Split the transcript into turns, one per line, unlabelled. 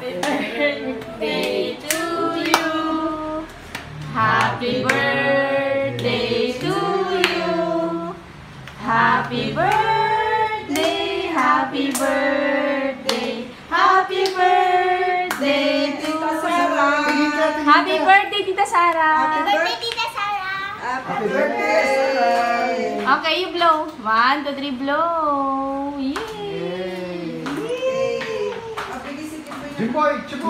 Happy birthday to you. Happy birthday to you. Happy birthday, happy birthday, happy birthday to you. Happy birthday, Tita Sara.
Birthday, Tita Sarah.
Happy birthday, Sarah!
Okay, you blow. One, two, three, blow. Yay!
Tipo, tipo.